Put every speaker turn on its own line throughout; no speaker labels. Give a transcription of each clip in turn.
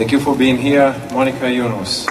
Thank you for being here, Monica Yunus.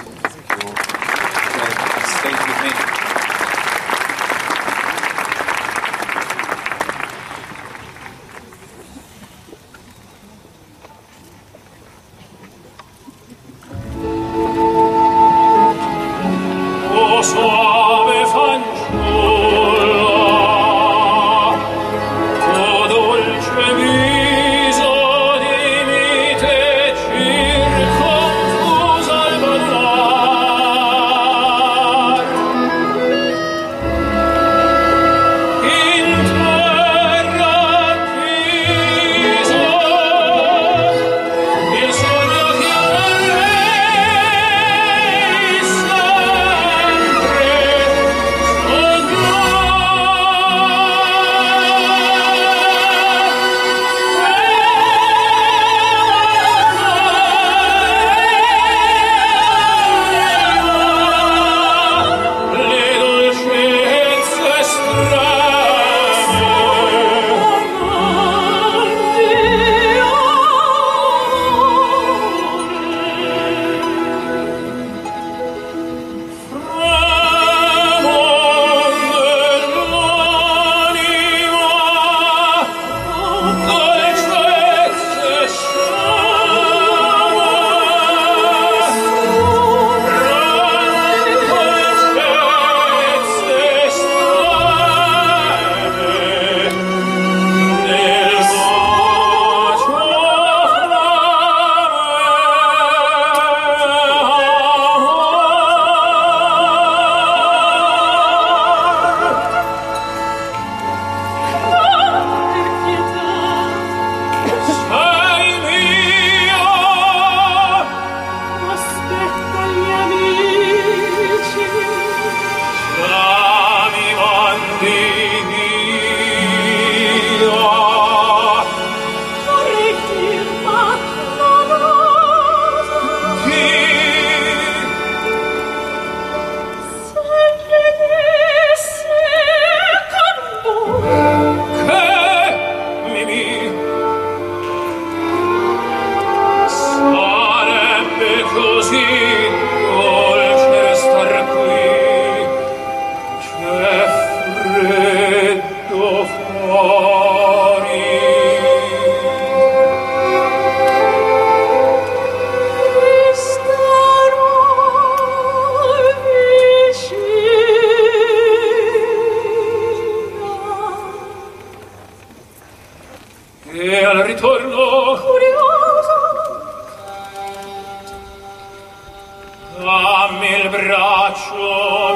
e al ritorno
curioso
dammi il braccio